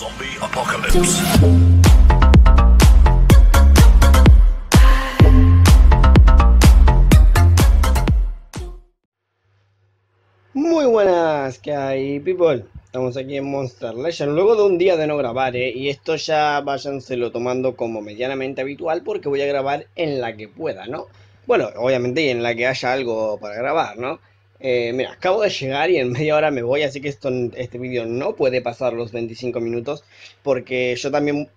Zombie Apocalypse. Muy buenas, ¿qué hay, people? Estamos aquí en Monster Legend, luego de un día de no grabar, ¿eh? Y esto ya váyanselo tomando como medianamente habitual porque voy a grabar en la que pueda, ¿no? Bueno, obviamente en la que haya algo para grabar, ¿no? Eh, mira, acabo de llegar y en media hora me voy, así que esto, este vídeo no puede pasar los 25 minutos porque yo también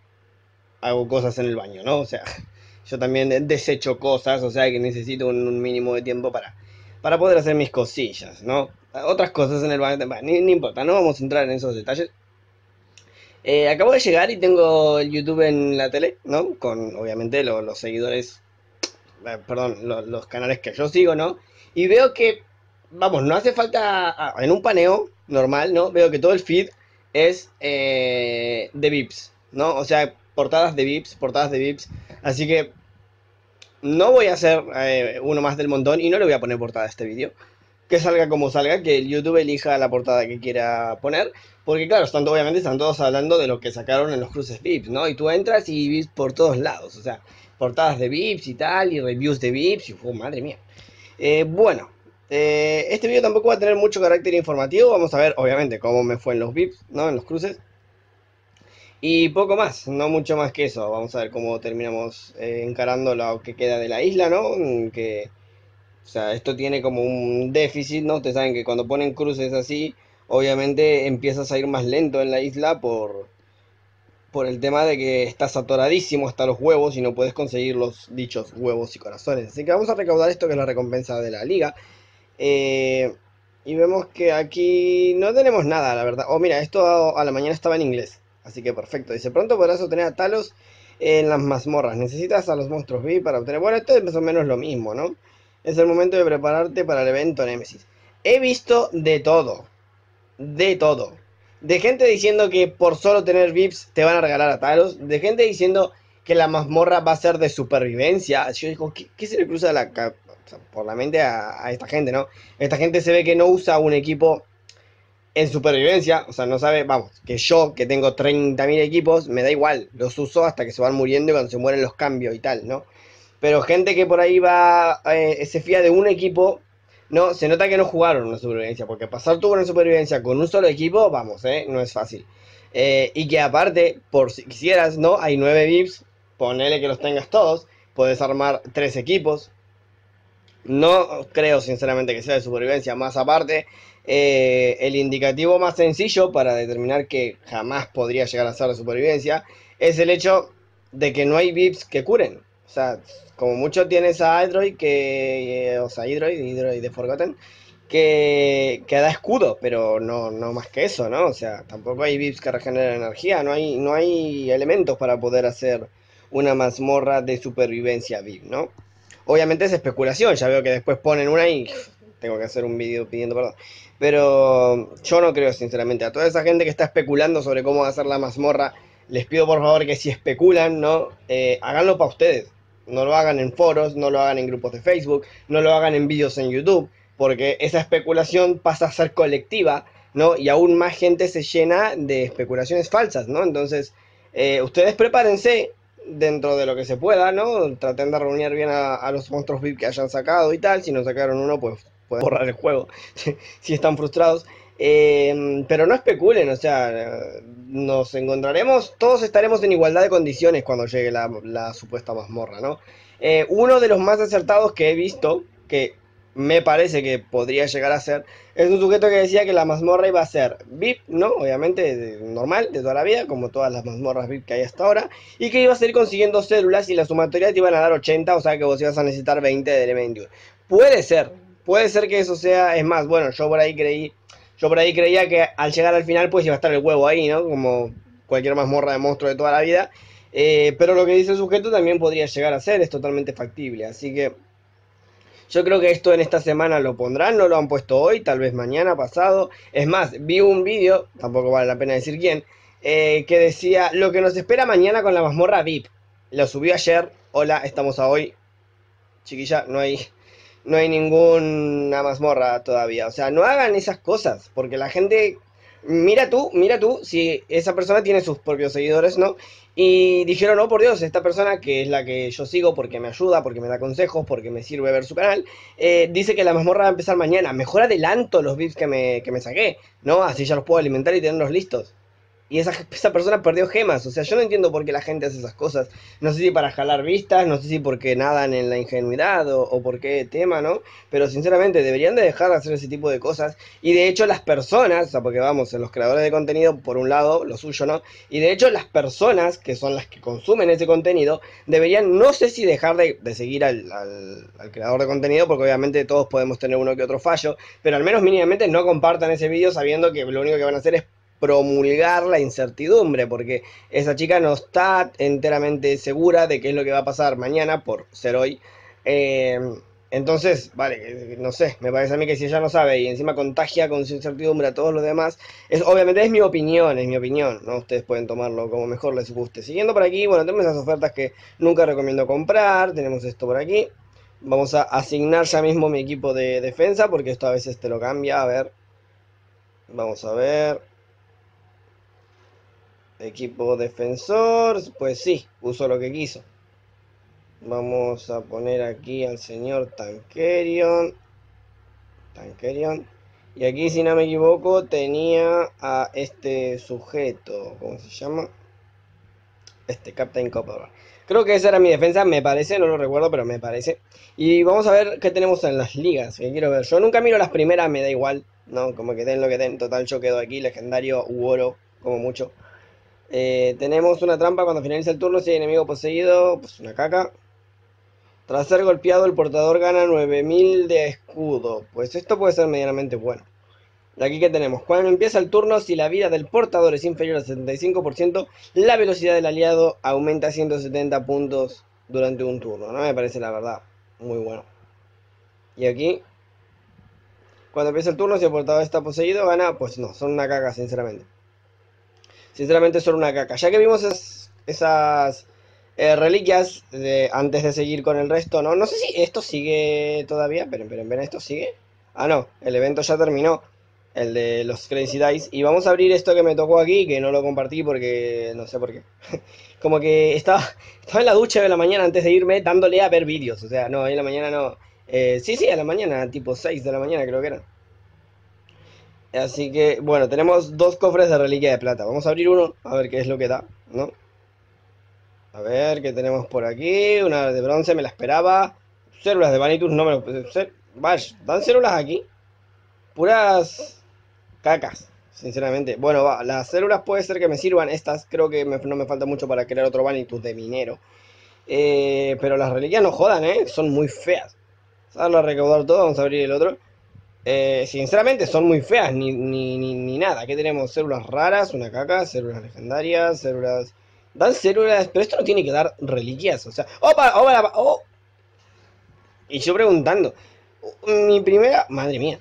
hago cosas en el baño, ¿no? O sea, yo también desecho cosas, o sea que necesito un, mínimo de tiempo para, para poder hacer mis cosillas, ¿no? Otras cosas en el baño, bueno, ni, importa, no vamos a entrar en esos detalles. Eh, acabo de llegar y tengo el YouTube en la tele, ¿no? Con obviamente lo- los seguidores, eh, perdón, lo- los canales que yo sigo, ¿no? Y veo que, vamos, no hace falta, ah, en un paneo normal, ¿no? Veo que todo el feed es eh, de VIPs, ¿no? O sea, portadas de VIPs, portadas de VIPs. Así que no voy a hacer eh, uno más del montón y no le voy a poner portada a este vídeo. Que salga como salga, que el YouTube elija la portada que quiera poner. Porque claro, están, obviamente están todos hablando de lo que sacaron en los cruces VIPs, ¿no? Y tú entras y VIPs por todos lados. O sea, portadas de VIPs y tal, y reviews de VIPs. Y, oh, madre mía. Eh, bueno, eh, este vídeo tampoco va a tener mucho carácter informativo. Vamos a ver, obviamente, cómo me fue en los VIPs, ¿no? En los cruces. Y poco más, no mucho más que eso. Vamos a ver cómo terminamos eh, encarando lo que queda de la isla, ¿no? Que, o sea, esto tiene como un déficit, ¿no? Ustedes saben que cuando ponen cruces así, obviamente empiezas a ir más lento en la isla por, por el tema de que estás atoradísimo hasta los huevos y no puedes conseguir los dichos huevos y corazones. Así que vamos a recaudar esto que es la recompensa de la liga. Eh, y vemos que aquí no tenemos nada, la verdad. Oh, mira, esto a, la mañana estaba en inglés. Así que perfecto. Dice, pronto podrás obtener a Talos en las mazmorras. Necesitas a los monstruos V para obtener... Bueno, esto es más o menos lo mismo, ¿no? Es el momento de prepararte para el evento Nemesis. He visto de todo. De todo. De gente diciendo que por solo tener VIPs te van a regalar a Talos. De gente diciendo que la mazmorra va a ser de supervivencia. Yo digo, ¿qué, qué se le cruza la por la mente a, esta gente, no? Esta gente se ve que no usa un equipo en supervivencia. O sea, no sabe, vamos, que yo que tengo 30.000 equipos, me da igual. Los uso hasta que se van muriendo y cuando se mueren los cambio y tal, ¿no? Pero gente que por ahí va, eh, se fía de un equipo, no, se nota que no jugaron una supervivencia, porque pasar tú una supervivencia con un solo equipo, vamos, eh, no es fácil. Eh, y que aparte, por si quisieras, ¿no? Hay nueve VIPs, ponele que los tengas todos, puedes armar tres equipos. No creo sinceramente que sea de supervivencia, más aparte, eh, el indicativo más sencillo para determinar que jamás podría llegar a ser de supervivencia es el hecho de que no hay VIPs que curen. O sea, como mucho tienes a Hydroid que. eh, o sea, Hydroid, de Forgotten, que, que da escudo, pero no, no más que eso, ¿no? O sea, tampoco hay VIPs que regeneran energía, no hay, no hay elementos para poder hacer una mazmorra de supervivencia VIP, ¿no? Obviamente es especulación, ya veo que después ponen una y tengo que hacer un vídeo pidiendo perdón. Pero yo no creo, sinceramente, a toda esa gente que está especulando sobre cómo hacer la mazmorra, les pido por favor que si especulan, ¿no? Eh, háganlo para ustedes. No lo hagan en foros, no lo hagan en grupos de Facebook, no lo hagan en vídeos en YouTube, porque esa especulación pasa a ser colectiva, ¿no? Y aún más gente se llena de especulaciones falsas, ¿no? Entonces, eh, ustedes prepárense dentro de lo que se pueda, ¿no? Traten de reunir bien a, los monstruos VIP que hayan sacado y tal. Si no sacaron uno, pues pueden borrar el juego si están frustrados. Eh, pero no especulen, o sea, nos encontraremos, todos estaremos en igualdad de condiciones cuando llegue la, la supuesta mazmorra, ¿no? Eh, uno de los más acertados que he visto, que me parece que podría llegar a ser, es un sujeto que decía que la mazmorra iba a ser VIP, ¿no? Obviamente, normal, de toda la vida, como todas las mazmorras VIP que hay hasta ahora, y que ibas a ir consiguiendo células y la sumatoria te iban a dar 80, o sea que vos ibas a necesitar 20 de Elementure. Puede ser, puede ser que eso sea, es más, bueno, yo por ahí creí, yo por ahí creía que al llegar al final pues iba a estar el huevo ahí, ¿no? Como cualquier mazmorra de monstruo de toda la vida. Eh, pero lo que dice el sujeto también podría llegar a ser, es totalmente factible. Así que yo creo que esto en esta semana lo pondrán, no lo han puesto hoy, tal vez mañana, pasado. Es más, vi un vídeo, tampoco vale la pena decir quién, eh, que decía lo que nos espera mañana con la mazmorra VIP. Lo subió ayer, hola, estamos a hoy. Chiquilla, no hay, no hay ninguna mazmorra todavía. O sea, no hagan esas cosas, porque la gente Mira tú, mira tú, si esa persona tiene sus propios seguidores, ¿no? Y dijeron, no, por Dios, esta persona que es la que yo sigo porque me ayuda, porque me da consejos, porque me sirve ver su canal, eh, dice que la mazmorra va a empezar mañana. Mejor adelanto los bits que me, que me saqué, ¿no? Así ya los puedo alimentar y tenerlos listos. Y esa, esa, persona perdió gemas. O sea, yo no entiendo por qué la gente hace esas cosas. No sé si para jalar vistas, no sé si porque nadan en la ingenuidad o, o por qué tema, ¿no? Pero sinceramente deberían de dejar de hacer ese tipo de cosas. Y de hecho las personas, o sea, porque vamos, los creadores de contenido, por un lado, lo suyo, ¿no? Y de hecho las personas, que son las que consumen ese contenido, deberían, no sé si dejar de, de seguir al, al, al, creador de contenido, porque obviamente todos podemos tener uno que otro fallo, pero al menos mínimamente no compartan ese vídeo sabiendo que lo único que van a hacer es promulgar la incertidumbre, porque esa chica no está enteramente segura de qué es lo que va a pasar mañana por ser hoy. Eh, entonces, vale, no sé, me parece a mí que si ella no sabe y encima contagia con su incertidumbre a todos los demás, es, obviamente es mi opinión, es mi opinión, ¿no? Ustedes pueden tomarlo como mejor les guste. Siguiendo por aquí, bueno, tenemos esas ofertas que nunca recomiendo comprar, tenemos esto por aquí. Vamos a asignar ya mismo mi equipo de defensa, porque esto a veces te lo cambia, a ver. Vamos a ver. Equipo defensor, pues sí, puso lo que quiso. Vamos a poner aquí al señor Tankerion. Tankerion. Y aquí, si no me equivoco, tenía a este sujeto. ¿Cómo se llama? Este, Captain Copper. Creo que esa era mi defensa, me parece, no lo recuerdo, pero me parece. Y vamos a ver qué tenemos en las ligas, que quiero ver. Yo nunca miro las primeras, me da igual, ¿no? Como que den lo que den. Total, yo quedo aquí, legendario u oro, como mucho. Eh, tenemos una trampa cuando finaliza el turno si hay enemigo poseído, pues una caca. Tras ser golpeado, el portador gana 9000 de escudo. Pues esto puede ser medianamente bueno. Aquí que tenemos, cuando empieza el turno, si la vida del portador es inferior al 75%, la velocidad del aliado aumenta 170 puntos durante un turno. No me parece la verdad muy bueno. Y aquí, cuando empieza el turno, si el portador está poseído, gana, pues no, son una caca, sinceramente. Sinceramente son una caca. Ya que vimos esas, eh, reliquias antes de seguir con el resto, ¿no? No sé si esto sigue todavía. Pero, pero, pero, ¿esto sigue? Ah, no, el evento ya terminó. El de los Crazy Dice. Y vamos a abrir esto que me tocó aquí, que no lo compartí porque no sé por qué. Como que estaba, estaba en la ducha de la mañana antes de irme dándole a ver vídeos. O sea, no, en la mañana no. Eh, sí, sí, a la mañana, tipo 6 de la mañana creo que era. Así que, bueno, tenemos dos cofres de reliquia de plata. Vamos a abrir uno, a ver qué es lo que da, ¿no? A ver, ¿qué tenemos por aquí? Una de bronce, me la esperaba. Células de Vanitus, no me lo... Vaya, ¿dan células aquí? Puras cacas, sinceramente. Bueno, va, las células puede ser que me sirvan. Estas creo que me, no me falta mucho para crear otro Vanitus de minero. Eh, pero las reliquias no jodan, ¿eh? Son muy feas. Vamos a recaudar todo, vamos a abrir el otro. Eh, sinceramente son muy feas, ni, ni, ni, ni, nada. Aquí tenemos células raras, una caca, células legendarias, células... Dan células, pero esto no tiene que dar reliquias, o sea... ¡Opa! ¡Opa! ¡Oh! Y yo preguntando, mi primera... Madre mía,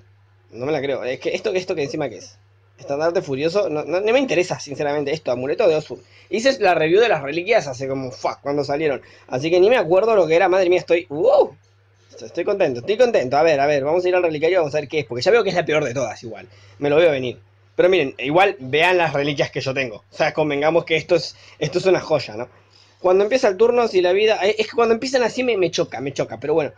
no me la creo. Es que esto, esto que encima que es. Estandarte furioso, no, no, no, me interesa sinceramente esto, amuleto de Osu. Hice la review de las reliquias hace como fuck cuando salieron. Así que ni me acuerdo lo que era, madre mía, estoy. ¡Wow! Estoy contento, estoy contento. A ver, a ver, vamos a ir al relicario y vamos a ver qué es. Porque ya veo que es la peor de todas igual. Me lo veo venir. Pero miren, igual vean las reliquias que yo tengo. O sea, convengamos que esto es, esto es una joya, ¿no? Cuando empieza el turno, si la vida... Es que cuando empiezan así me, me choca, me choca. Pero bueno,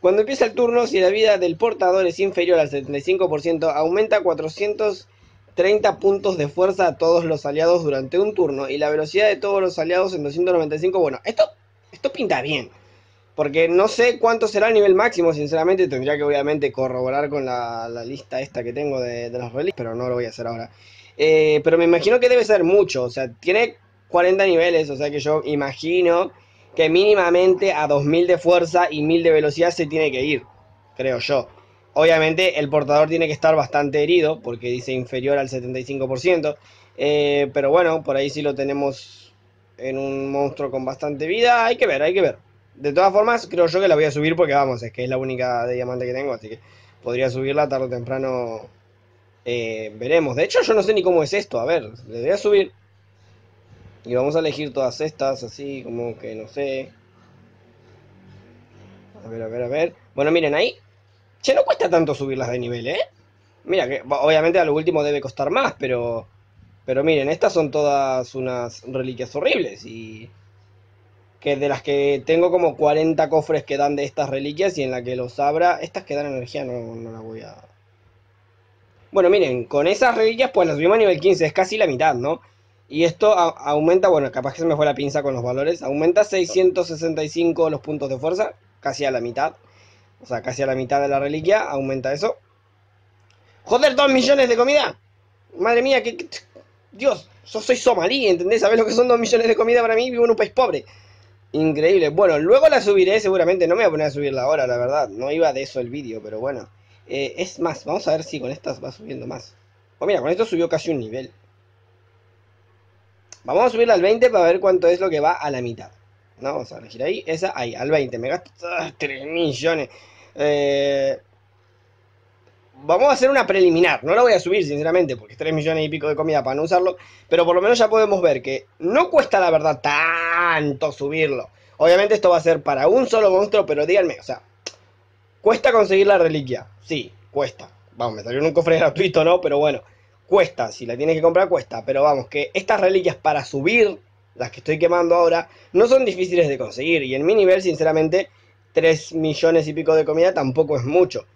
cuando empieza el turno, si la vida del portador es inferior al 75%, aumenta 430 puntos de fuerza a todos los aliados durante un turno. Y la velocidad de todos los aliados en 295. Bueno, esto, esto pinta bien. Porque no sé cuánto será el nivel máximo, sinceramente. Tendría que obviamente corroborar con la, lista esta que tengo de, de las reliquias, pero no lo voy a hacer ahora. Eh, pero me imagino que debe ser mucho. O sea, tiene 40 niveles, o sea que yo imagino que mínimamente a 2000 de fuerza y 1000 de velocidad se tiene que ir. Creo yo. Obviamente el portador tiene que estar bastante herido, porque dice inferior al 75%. Eh, pero bueno, por ahí sí lo tenemos en un monstruo con bastante vida. Hay que ver, hay que ver. De todas formas, creo yo que la voy a subir porque vamos, es que es la única de diamante que tengo, así que podría subirla tarde o temprano. Eh, veremos. De hecho, yo no sé ni cómo es esto. A ver, le voy a subir. Y vamos a elegir todas estas, así como que no sé. A ver, a ver, a ver. Bueno, miren ahí. Che, no cuesta tanto subirlas de nivel, ¿eh? Mira, que obviamente a lo último debe costar más, pero... Pero miren, estas son todas unas reliquias horribles y... Que de las que tengo como 40 cofres que dan de estas reliquias y en la que los abra... Estas que dan energía no, no la voy a... Bueno, miren, con esas reliquias pues las subimos a nivel 15, es casi la mitad, ¿no? Y esto aumenta, bueno, capaz que se me fue la pinza con los valores, aumenta 665 los puntos de fuerza, casi a la mitad. O sea, casi a la mitad de la reliquia, aumenta eso. ¡Joder, dos millones de comida! Madre mía, que... Dios, yo soy somalí, ¿entendés? ¿Sabés lo que son dos millones de comida para mí? Vivo en un país pobre. Increíble. Bueno, luego la subiré seguramente. No me voy a poner a subirla ahora, la verdad. No iba de eso el vídeo, pero bueno. Eh, es más, vamos a ver si con estas va subiendo más. Pues mira, con esto subió casi un nivel. Vamos a subirla al 20 para ver cuánto es lo que va a la mitad. No, vamos a elegir ahí, esa ahí, al 20. Me gasto 3 millones. Eh, vamos a hacer una preliminar. No la voy a subir, sinceramente, porque es 3 millones y pico de comida para no usarlo. Pero por lo menos ya podemos ver que no cuesta, la verdad, tanto subirlo. Obviamente esto va a ser para un solo monstruo, pero díganme, o sea, ¿cuesta conseguir la reliquia? Sí, cuesta. Vamos, me salió en un cofre gratuito, ¿no? Pero bueno, cuesta. Si la tienes que comprar, cuesta. Pero vamos, que estas reliquias para subir, las que estoy quemando ahora, no son difíciles de conseguir. Y en mi nivel, sinceramente, 3 millones y pico de comida tampoco es mucho.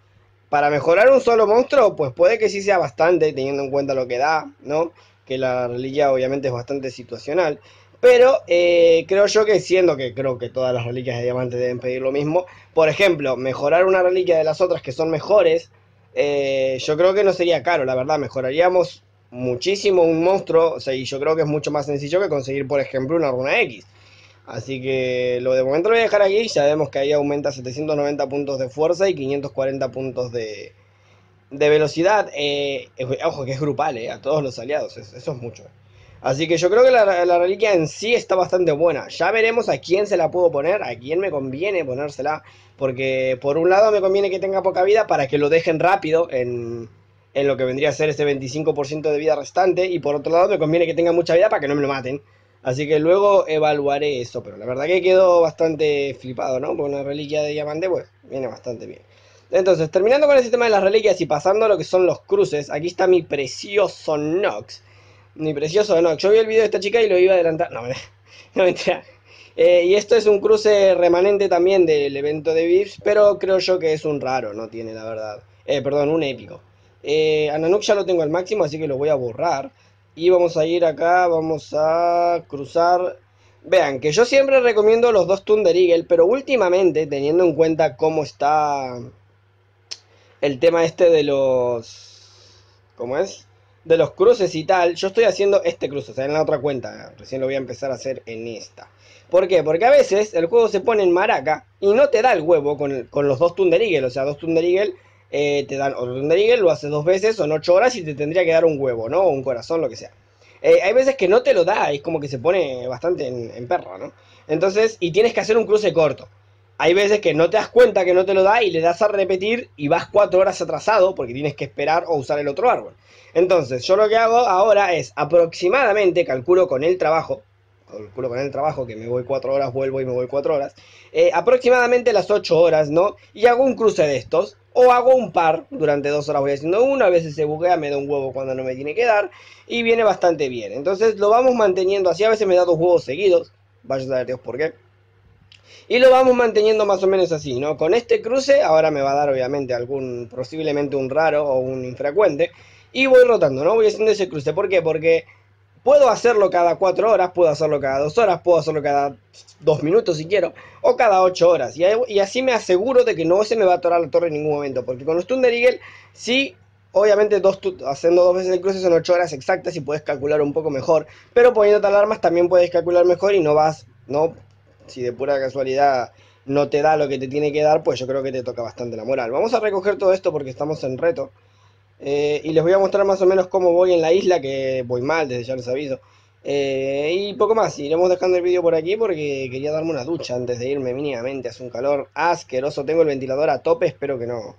Para mejorar un solo monstruo, pues puede que sí sea bastante, teniendo en cuenta lo que da, ¿no? Que la reliquia obviamente es bastante situacional. Pero eh, creo yo que siendo que creo que todas las reliquias de diamante deben pedir lo mismo. Por ejemplo, mejorar una reliquia de las otras que son mejores. Eh, yo creo que no sería caro, la verdad. Mejoraríamos muchísimo un monstruo. O sea, y yo creo que es mucho más sencillo que conseguir, por ejemplo, una runa X. Así que lo de momento lo voy a dejar aquí. Ya vemos que ahí aumenta 790 puntos de fuerza y 540 puntos de, de velocidad. Eh, ojo, que es grupal, eh, a todos los aliados. Eso, es mucho. Así que yo creo que la, la, reliquia en sí está bastante buena. Ya veremos a quién se la puedo poner, a quién me conviene ponérsela. Porque por un lado me conviene que tenga poca vida para que lo dejen rápido en, en lo que vendría a ser ese 25% de vida restante. Y por otro lado me conviene que tenga mucha vida para que no me lo maten. Así que luego evaluaré eso, pero la verdad que quedo bastante flipado, ¿no? Porque una reliquia de diamante, pues, viene bastante bien. Entonces, terminando con el sistema de las reliquias y pasando a lo que son los cruces, aquí está mi precioso Nox. Mi precioso Nox. Yo vi el video de esta chica y lo iba a adelantar. No, no mentira. Eh, y esto es un cruce remanente también del evento de Vips, pero creo yo que es un raro, no tiene la verdad. Eh, perdón, un épico. Eh, ya lo tengo al máximo, así que lo voy a borrar. Y vamos a ir acá, vamos a cruzar... Vean, que yo siempre recomiendo los dos Thunder Eagle, pero últimamente, teniendo en cuenta cómo está el tema este de los... ¿Cómo es? De los cruces y tal, yo estoy haciendo este cruce, o sea, en la otra cuenta, recién lo voy a empezar a hacer en esta. ¿Por qué? Porque a veces el juego se pone en maraca y no te da el huevo con, con los dos Thunder Eagle, o sea, dos Thunder Eagle eh, te dan otro lo haces dos veces, son ocho horas y te tendría que dar un huevo, ¿no? O un corazón, lo que sea. Eh, hay veces que no te lo da, es como que se pone bastante en, perra, ¿no? Entonces, y tienes que hacer un cruce corto. Hay veces que no te das cuenta que no te lo da y le das a repetir y vas cuatro horas atrasado porque tienes que esperar o usar el otro árbol. Entonces, yo lo que hago ahora es aproximadamente, calculo con el trabajo, calculo con el trabajo que me voy cuatro horas, vuelvo y me voy cuatro horas, eh, aproximadamente las ocho horas, ¿no? Y hago un cruce de estos o hago un par, durante dos horas voy haciendo uno, a veces se buguea, me da un huevo cuando no me tiene que dar, y viene bastante bien. Entonces lo vamos manteniendo así, a veces me da dos huevos seguidos, vaya a saber Dios por qué. Y lo vamos manteniendo más o menos así, ¿no? Con este cruce, ahora me va a dar obviamente algún, posiblemente un raro o un infrecuente, y voy rotando, ¿no? Voy haciendo ese cruce, ¿por qué? Porque Puedo hacerlo cada 4 horas, puedo hacerlo cada 2 horas, puedo hacerlo cada 2 minutos si quiero, o cada 8 horas. Y, así me aseguro de que no se me va a atorar la torre en ningún momento. Porque con los Thunder Eagle, sí, obviamente dos, haciendo dos veces el cruce son 8 horas exactas y puedes calcular un poco mejor. Pero poniéndote alarmas también puedes calcular mejor y no vas, ¿no? Si de pura casualidad no te da lo que te tiene que dar, pues yo creo que te toca bastante la moral. Vamos a recoger todo esto porque estamos en reto. Eh, y les voy a mostrar más o menos cómo voy en la isla, que voy mal, desde ya les aviso. Eh, y poco más, iremos dejando el vídeo por aquí porque quería darme una ducha antes de irme mínimamente. Hace un calor asqueroso, tengo el ventilador a tope, espero que no.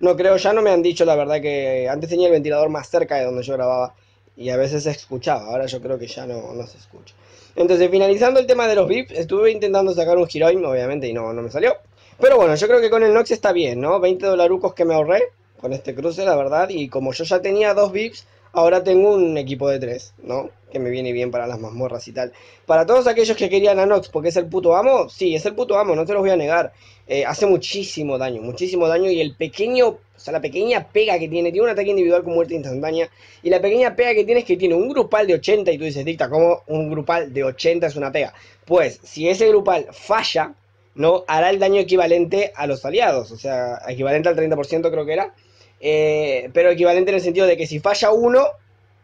No creo, ya no me han dicho la verdad que antes tenía el ventilador más cerca de donde yo grababa y a veces se escuchaba, ahora yo creo que ya no, no se escucha. Entonces, finalizando el tema de los VIPs, estuve intentando sacar un Heroin, obviamente, y no, no me salió. Pero bueno, yo creo que con el Nox está bien, ¿no? 20 dolarucos que me ahorré, con este cruce, la verdad. Y como yo ya tenía dos VIPs, ahora tengo un equipo de tres, ¿no? Que me viene bien para las mazmorras y tal. Para todos aquellos que querían a Nox porque es el puto amo, sí, es el puto amo, no te los voy a negar. Eh, hace muchísimo daño, muchísimo daño. Y el pequeño, o sea, la pequeña pega que tiene, tiene un ataque individual con muerte instantánea. Y la pequeña pega que tiene es que tiene un grupal de 80. Y tú dices, dicta, ¿cómo un grupal de 80 es una pega? Pues, si ese grupal falla, ¿no? Hará el daño equivalente a los aliados. O sea, equivalente al 30% creo que era. Eh, pero equivalente en el sentido de que si falla uno,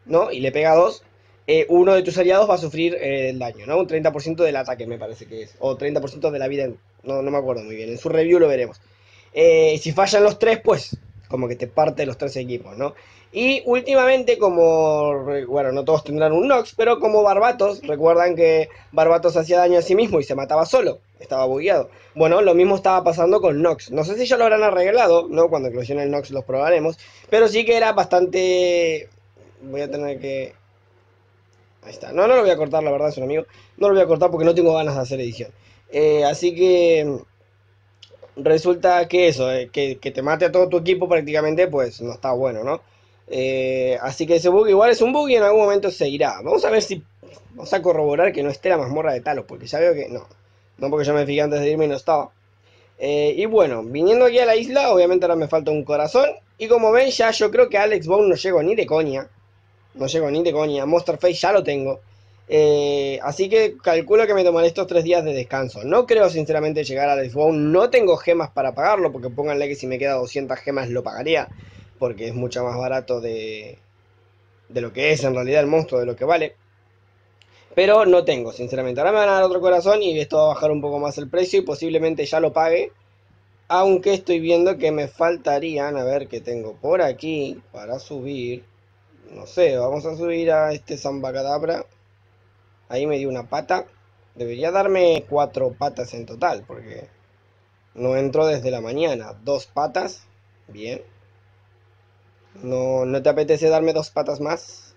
¿no? Y le pega dos, eh, uno de tus aliados va a sufrir eh, el daño, ¿no? Un 30% del ataque me parece que es. O 30% de la vida, no, no me acuerdo muy bien. En su review lo veremos. si fallan los tres, pues como que te parte los tres equipos, ¿no? Y últimamente, como, bueno, no todos tendrán un Nox, pero como Barbatos, recuerdan que Barbatos hacía daño a sí mismo y se mataba solo, estaba bugueado. Bueno, lo mismo estaba pasando con Nox. No sé si ya lo habrán arreglado, ¿no? Cuando eclosione el Nox los probaremos, pero sí que era bastante... Voy a tener que... Ahí está. No, no lo voy a cortar, la verdad, es un amigo. No lo voy a cortar porque no tengo ganas de hacer edición. Eh, así que resulta que eso, eh, que, que, te mate a todo tu equipo prácticamente, pues no está bueno, ¿no? Eh, así que ese bug igual es un bug y en algún momento se irá. Vamos a ver si... Vamos a corroborar que no esté la mazmorra de Talos, porque ya veo que no. No porque yo me fijé antes de irme y no estaba. Eh, y bueno, viniendo aquí a la isla, obviamente ahora me falta un corazón. Y como ven, ya yo creo que Alex Bone no llego ni de coña. No llego ni de coña. Monster Face ya lo tengo. Eh, así que calculo que me tomaré estos tres días de descanso. No creo sinceramente llegar a Alex Bone. No tengo gemas para pagarlo, porque pónganle que si me queda 200 gemas lo pagaría porque es mucho más barato de, de lo que es en realidad el monstruo, de lo que vale. Pero no tengo, sinceramente. Ahora me van a dar otro corazón y esto va a bajar un poco más el precio y posiblemente ya lo pague. Aunque estoy viendo que me faltarían, a ver qué tengo por aquí para subir. No sé, vamos a subir a este Zambacadabra. Ahí me dio una pata. Debería darme cuatro patas en total, porque no entro desde la mañana. Dos patas, bien. No, ¿No te apetece darme dos patas más?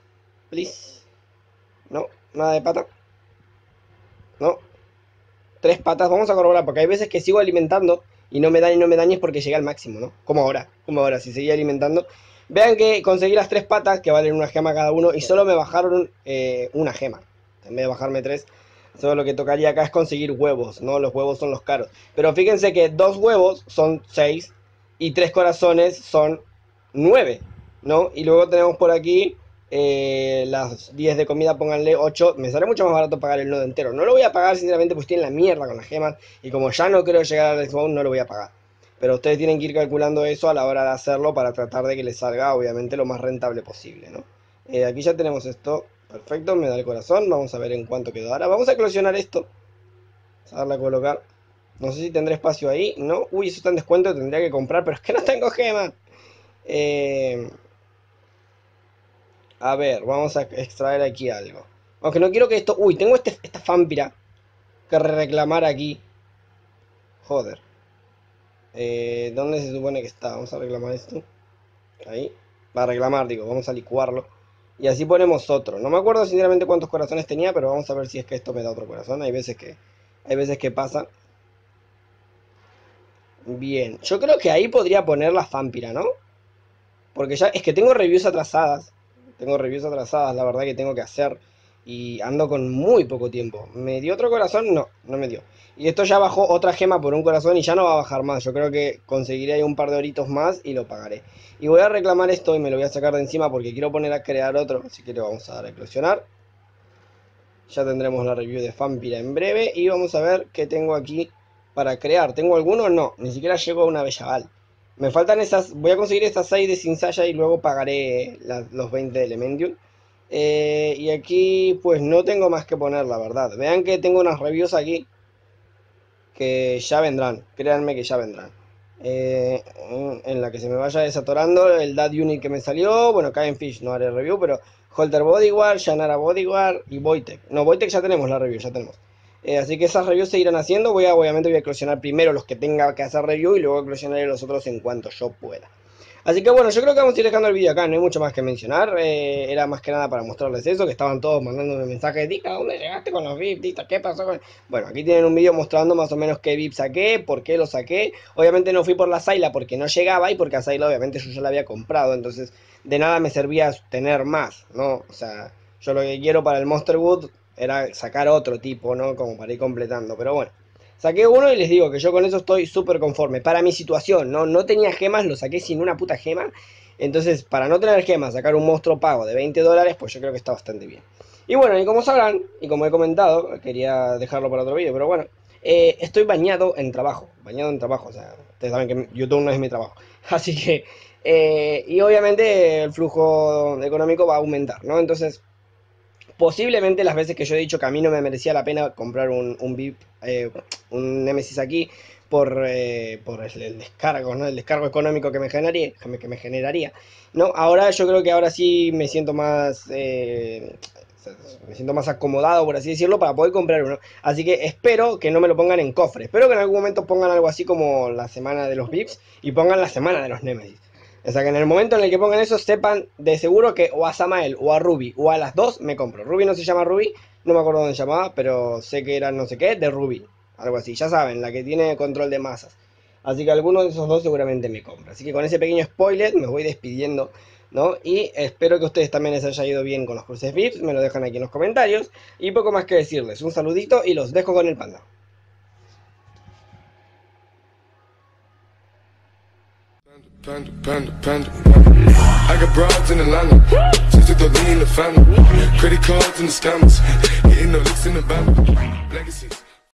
Please. No, nada de pata. No. Tres patas, vamos a corroborar, porque hay veces que sigo alimentando y no me y no me dañes porque llegué al máximo, ¿no? Como ahora, como ahora, si seguía alimentando. Vean que conseguí las tres patas, que valen una gema cada uno, y solo me bajaron eh, una gema. En vez de bajarme tres, solo lo que tocaría acá es conseguir huevos, ¿no? Los huevos son los caros. Pero fíjense que dos huevos son seis y tres corazones son 9, ¿no? Y luego tenemos por aquí eh, las 10 de comida, pónganle 8. Me sale mucho más barato pagar el nodo entero. No lo voy a pagar, sinceramente, pues tiene la mierda con las gemas. Y como ya no creo llegar al Xbox, no lo voy a pagar. Pero ustedes tienen que ir calculando eso a la hora de hacerlo para tratar de que les salga, obviamente, lo más rentable posible, ¿no? Eh, aquí ya tenemos esto. Perfecto, me da el corazón. Vamos a ver en cuánto quedó. Ahora vamos a eclosionar esto. Vamos a darle a colocar. No sé si tendré espacio ahí, ¿no? Uy, eso está en descuento, tendría que comprar, pero es que no tengo gemas. Eh, a ver, vamos a extraer aquí algo. Aunque no quiero que esto... Uy, tengo este, esta fámpira que reclamar aquí. Joder. Eh, ¿Dónde se supone que está? Vamos a reclamar esto. Ahí. Va a reclamar, digo. Vamos a licuarlo. Y así ponemos otro. No me acuerdo sinceramente cuántos corazones tenía, pero vamos a ver si es que esto me da otro corazón. Hay veces que, hay veces que pasa. Bien. Yo creo que ahí podría poner la fámpira, ¿no? Porque ya es que tengo reviews atrasadas. Tengo reviews atrasadas, la verdad que tengo que hacer. Y ando con muy poco tiempo. ¿Me dio otro corazón? No, no me dio. Y esto ya bajó otra gema por un corazón y ya no va a bajar más. Yo creo que conseguiré ahí un par de horitos más y lo pagaré. Y voy a reclamar esto y me lo voy a sacar de encima porque quiero poner a crear otro. Así que le vamos a dar a eclosionar. Ya tendremos la review de Vampira en breve. Y vamos a ver qué tengo aquí para crear. ¿Tengo alguno? No, ni siquiera llego a una Bellaval. Me faltan esas, voy a conseguir estas 6 de Sinsaya y luego pagaré los 20 de Elementium. Eh, y aquí pues no tengo más que poner, la verdad. Vean que tengo unas reviews aquí que ya vendrán, créanme que ya vendrán. Eh, en la que se me vaya desatorando el Dad Unit que me salió. Bueno, cae Fish, no haré review, pero Holter Bodyguard, Shanara Bodyguard y Voitech. No, Voitech ya tenemos la review, ya tenemos. Eh, así que esas reviews se irán haciendo. Voy a, obviamente voy a eclosionar primero los que tenga que hacer review y luego eclosionaré los otros en cuanto yo pueda. Así que bueno, yo creo que vamos a ir dejando el vídeo acá, no hay mucho más que mencionar. Eh, era más que nada para mostrarles eso, que estaban todos mandándome mensajes de ¿dónde llegaste con los VIPs? ¿qué pasó? Bueno, aquí tienen un vídeo mostrando más o menos qué VIP saqué, por qué lo saqué. Obviamente no fui por la Saila porque no llegaba y porque a Saila obviamente yo ya la había comprado, entonces de nada me servía tener más, ¿no? O sea, yo lo que quiero para el Monster Wood era sacar otro tipo, ¿no? Como para ir completando, pero bueno. Saqué uno y les digo que yo con eso estoy súper conforme. Para mi situación, ¿no? No tenía gemas, lo saqué sin una puta gema. Entonces, para no tener gemas, sacar un monstruo pago de 20 dólares, pues yo creo que está bastante bien. Y bueno, y como sabrán, y como he comentado, quería dejarlo para otro vídeo, pero bueno, eh, estoy bañado en trabajo. Bañado en trabajo, o sea, ustedes saben que YouTube no es mi trabajo. Así que, eh, y obviamente el flujo económico va a aumentar, ¿no? Entonces, Posiblemente las veces que yo he dicho que a mí no me merecía la pena comprar un, un VIP, eh, un Nemesis aquí, por, eh, por el, descargo, ¿no? El descargo económico que me generaría, que me generaría. No, ahora yo creo que ahora sí me siento más eh, me siento más acomodado, por así decirlo, para poder comprar uno. Así que espero que no me lo pongan en cofre. Espero que en algún momento pongan algo así como la semana de los VIPs y pongan la semana de los Nemesis. O sea que en el momento en el que pongan eso, sepan de seguro que o a Samael o a Ruby o a las dos me compro. Ruby no se llama Ruby, no me acuerdo dónde se llamaba, pero sé que era no sé qué, de Ruby. Algo así, ya saben, la que tiene control de masas. Así que alguno de esos dos seguramente me compra. Así que con ese pequeño spoiler me voy despidiendo, ¿no? Y espero que ustedes también les haya ido bien con los cruces VIPs. Me lo dejan aquí en los comentarios. Y poco más que decirles. Un saludito y los dejo con el panda. Panda, panda, panda. I got broads in Atlanta. Took the lean the family. Credit cards and the scammers. Hitting the licks in the van. Legacies.